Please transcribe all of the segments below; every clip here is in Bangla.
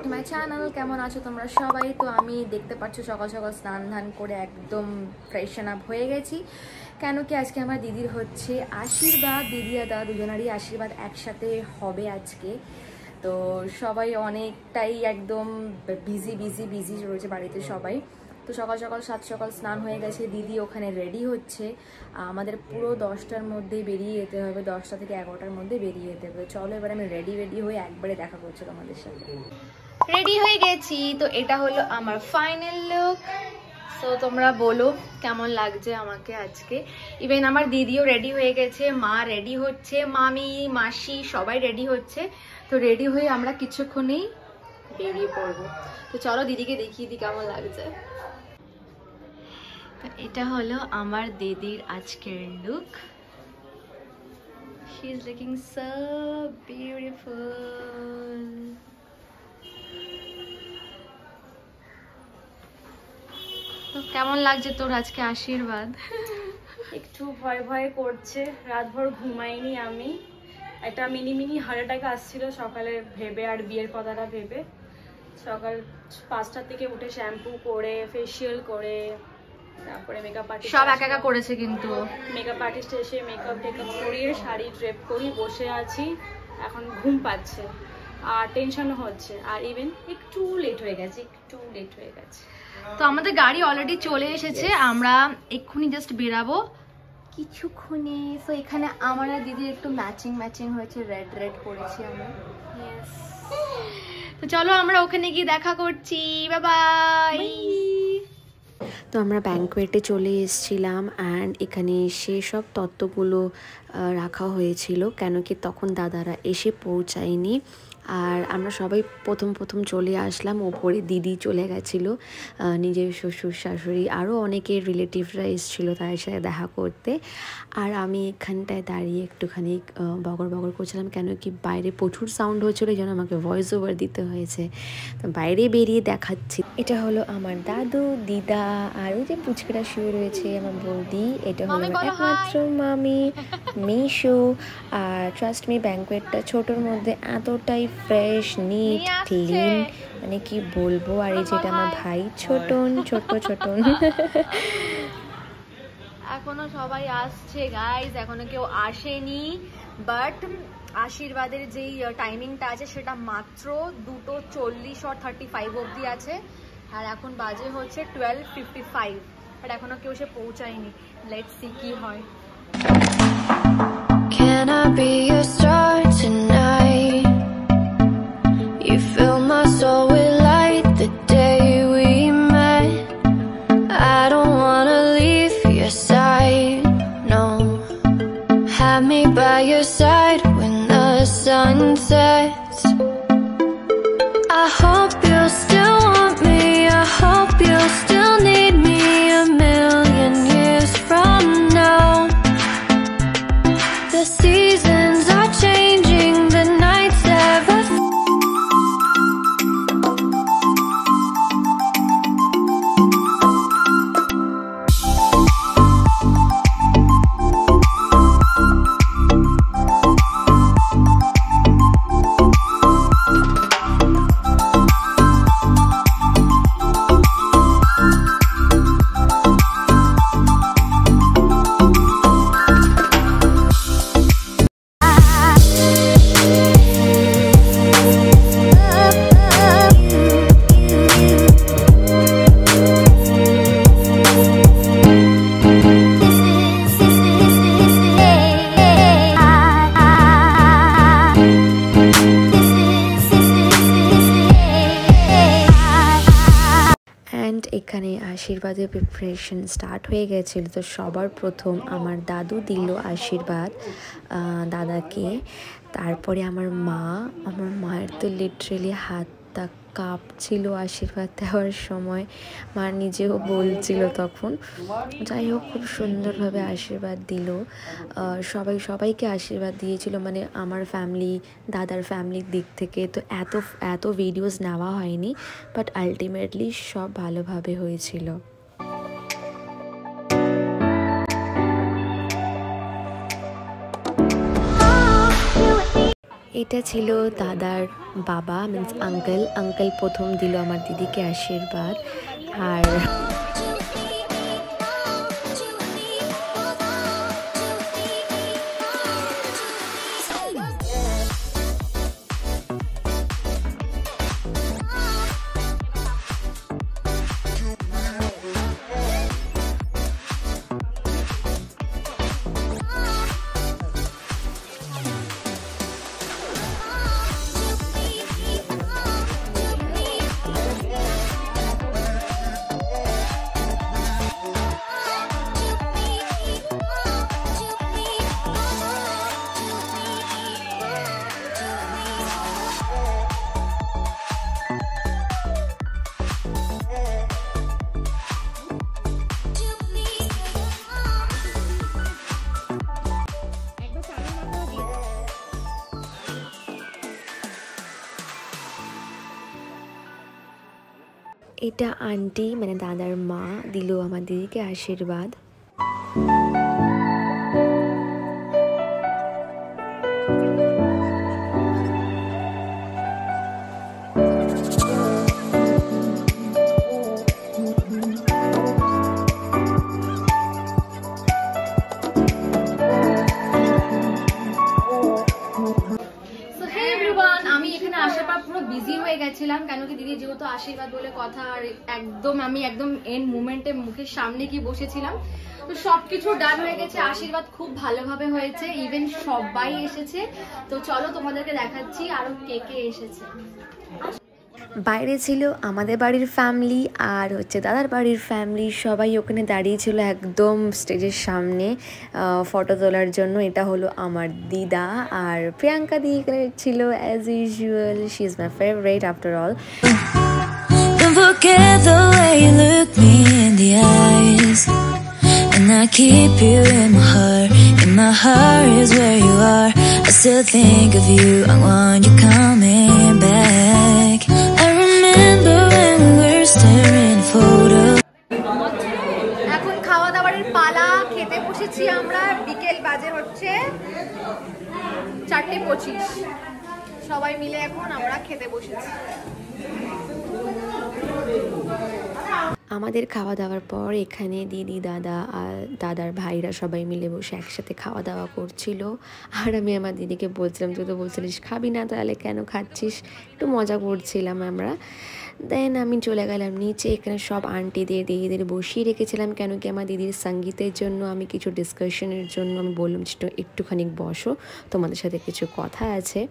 ব্যাক টু মাই চ্যানেল কেমন আছো তোমরা সবাই? তো আমি দেখতে পাচ্ছ সকাল সকাল স্নান ধান করে একদম ফ্রেশন আপ হয়ে গেছি। কেন কি আজকে আমার দিদির হচ্ছে আশীর্বাদ। দিদি আর দাদা দুজনারই আশীর্বাদ একসাথে হবে আজকে। তো সবাই অনেকটাই একদম বিজি বিজি বিজি রয়েছে বাড়িতে সবাই। তো সকাল সকাল সাত সকাল স্নান হয়ে গেছে, দিদি ওখানে রেডি হচ্ছে। আমাদের পুরো দশটার মধ্যে বেরিয়ে যেতে হবে, দশটা থেকে এগারোটার মধ্যে বেরিয়ে যেতে হবে। চলো এবার আমি রেডি রেডি হয়ে একবারে দেখা করছি তোমাদের সাথে। রেডি হয়ে গেছি। তো এটা হলো আমার ফাইনাল লুক সো তোমরা বলো, কেমন লাগছে আমাকে আজকে? ইভেন আমার দিদিও রেডি হয়ে গেছে, মা রেডি হচ্ছে, মামি, মাসি সবাই রেডি হচ্ছে। তো রেডি হয়ে আমরা কিছুক্ষণেই বেরিয়ে পড়ব। তো চলো দিদিকে দেখিয়ে দিই কেমন লাগছে। এটা হলো আমার দিদির আজকের look she is looking so কেমন লাগছে তোর আজকে আশীর্বাদ? একটু ভয় ভয় করছে রাতভর ঘুমাইনি আমি। একটা মিনি মিনি হার্ট অ্যাটাক আসছিল সকালে ভেবে আর বিয়ের কথাটা ভেবে। সকাল পাঁচটার থেকে উঠে শ্যাম্পু করে ফেসিয়াল করে তারপরে মেকআপ আর্টিস্ট সব একা একা করেছে কিন্তু। মেকআপ আর্টিস্ট এসে মেকআপ টেকআপ করিয়ে শাড়ি ড্রেপ করি বসে আছি। এখন ঘুম পাচ্ছে। আর টেনশনও হচ্ছে। আর ইভেন একটু লেট হয়ে গেছে একটু লেট হয়ে গেছে। তো আমাদের গাড়ি অলরেডি চলে এসেছে আমরা এক্ষুনি জাস্ট বেরাবো। কিছুক্ষণে তো এখানে আমার আর দিদির একটু ম্যাচিং ম্যাচিং হয়েছে রেড রেড করেছি আমরা। তো চলো আমরা ওখানে গিয়ে দেখা করছি। বাবাই তো আমরা ব্যাঙ্কোয়েটে চলে এসেছিলাম অ্যান্ড এখানে এসে সব তত্ত্বগুলো রাখা হয়েছিল কেন কি তখন দাদারা এসে পৌঁছায়নি। আর আমরা সবাই প্রথম প্রথম চলে আসলাম। ওপরে দিদি চলে গেছিল নিজের শ্বশুর শাশুড়ি আরও অনেকে রিলেটিভরা এসেছিল তাদের সাথে দেখা করতে। আর আমি এখানটায় দাঁড়িয়ে একটুখানি বগর বগর করছিলাম কেন কি বাইরে প্রচুর সাউন্ড হচ্ছিল যেন আমাকে ভয়েস ওভার দিতে হয়েছে। তো বাইরে বেরিয়ে দেখাচ্ছি। এটা হলো আমার দাদু দিদা আর ওই যে পুচকেরা শুয়ে রয়েছে আমার বৌদি এটা হলো একমাত্র মামি মিশু। আর ট্রাস্ট মি ব্যাঙ্কোয়েটটা ছোটোর মধ্যে এতটাই ফ্রেশ নিট ক্লিন মানে কি বলব? আর এই যেটা আমার ভাই ছোটন ছোট ছোটন। এখনও সবাই আসছে গাইজ এখনও কেউ আসেনি। বাট আশীর্বাদের যেই টাইমিংটা আছে সেটা মাত্র দুটো চল্লিশ আর থার্টি ফাইভ অবধি আছে। আর এখন বাজে হচ্ছে টুয়েলভ ফিফটি ফাইভ বাট এখনও কেউ সে পৌঁছায়নি। লেট সি কি হয়। Sun sets. I hope you'll still want me. I hope you'll still আশীর্বাদের প্রিপারেশন স্টার্ট হয়ে গেছিল, তো সবার প্রথম আমার দাদু দিল আশীর্বাদ দাদাকে। তারপরে আমার মা, আমার মায়ের তো লিটারেলি হাতটা কাঁপছিল আশীর্বাদ দেওয়ার সময়। মা নিজেও বলছিল তখন, যাই হোক, খুব সুন্দরভাবে আশীর্বাদ দিল। সবাই, সবাইকে আশীর্বাদ দিয়েছিল মানে আমার ফ্যামিলি দাদার ফ্যামিলির দিক থেকে তো এত এত ভিডিওস নেওয়া হয়নি বাট আলটিমেটলি সব ভালোভাবে হয়েছিল। এটা ছিল দাদার বাবা মিন্স আঙ্কেল আঙ্কেল প্রথম দিল আমার দিদিকে আশীর্বাদ। আর এটা আন্টি মানে দাদার মা দিল আমার দিদিকে আশীর্বাদ। গেছিলাম কেন কি দিদি যেহেতু আশীর্বাদ বলে কথা, আর একদম আমি একদম এন মুমেন্টে মুখের সামনে গিয়ে বসেছিলাম, তো সবকিছু ডান হয়ে গেছে, আশীর্বাদ খুব ভালোভাবে হয়েছে ইভেন সবাই এসেছে। তো চলো তোমাদেরকে দেখাচ্ছি আরও কে কে এসেছে। বাইরে ছিল আমাদের বাড়ির ফ্যামিলি আর হচ্ছে দাদার বাড়ির ফ্যামিলি সবাই ওখানে দাঁড়িয়ে ছিল একদম স্টেজের সামনে ফটো তোলার জন্য এটা হলো আমার দিদা আর প্রিয়াঙ্কা দি এখানে ছিল as usual she is my favourite after all. And I keep you in my heart. In my heart is where you are. I still think of you. I want you coming বসেছি আমরা বিকেল বাজে হচ্ছে চারটে পঁচিশ। সবাই মিলে এখন আমরা খেতে বসেছি। আমাদের খাওয়া দাওয়ার পর এখানে দিদি, দাদা আর দাদার ভাইরা সবাই মিলে বসে একসাথে খাওয়া দাওয়া করছিল। আর আমি আমার দিদিকে বলছিলাম, তুই তো বলছিলিস খাবি না, তাহলে কেন খাচ্ছিস? একটু মজা করছিলাম আমরা। দেন আমি চলে গেলাম নিচে, এখানে সব আন্টিদের দিদিদের বসিয়ে রেখেছিলাম। কেন কি আমার দিদির সঙ্গীতের জন্য আমি কিছু ডিসকাশনের জন্য আমি বললাম যে, একটু- একটুখানি বসো, তোমাদের সাথে কিছু কথা আছে।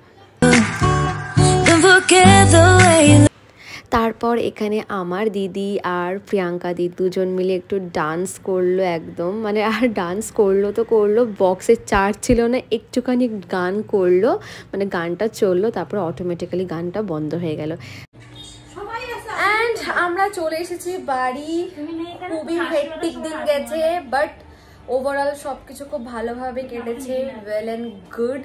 তারপর এখানে আমার দিদি আর প্রিয়াঙ্কা দিদি দুজন মিলে একটু ডান্স করল একদম। মানে আর ডান্স করল তো করল বক্সের চার্জ ছিল না, একটুখানি গান করল। মানে গানটা চলল, তারপর অটোমেটিক্যালি গানটা বন্ধ হয়ে গেল। আমরা চলে এসেছি বাড়ি। খুবই হেক্টিক দিন গেছে বাট ওভারঅল সবকিছু খুব ভালোভাবে কেটেছে ওয়েল অ্যান্ড গুড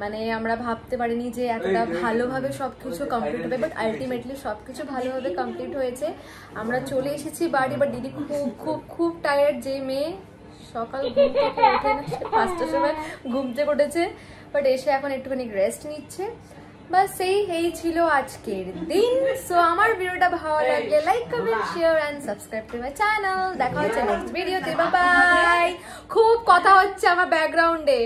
মানে আমরা ভাবতে পারিনি যে এতটা ভালোভাবে সব কিছু কমপ্লিট হবে বাট আলটিমেটলি সব কিছু ভালোভাবে কমপ্লিট হয়েছে। আমরা চলে এসেছি বাড়ি বাট দিদি খুব খুব খুব টায়ার্ড যে মেয়ে। সকাল ঘুম থেকে ওঠে পাঁচটার সময় ঘুম থেকে উঠেছে বাট এসে এখন একটুখানি রেস্ট নিচ্ছে। বাস এই এই ছিল আজকের দিন। সো আমার ভিডিওটা ভালো লাগলে like comment share and subscribe to my channel দেখা হচ্ছে নেক্সট ভিডিওতে বাই বাই খুব কথা হচ্ছে আমার ব্যাকগ্রাউন্ডে